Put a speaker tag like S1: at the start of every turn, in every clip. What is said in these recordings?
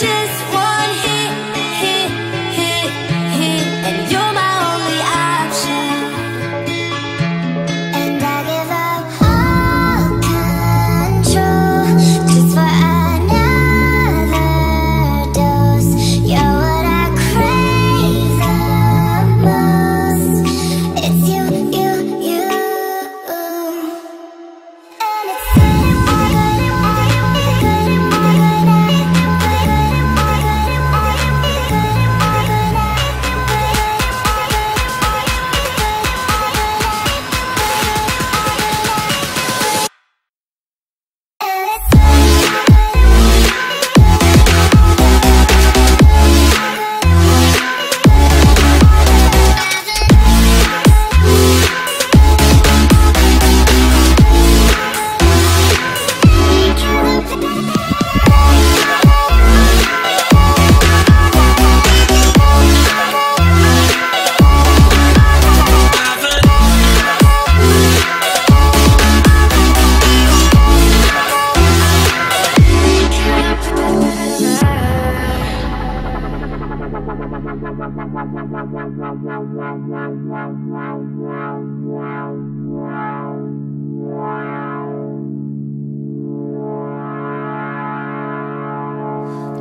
S1: just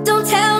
S1: Don't tell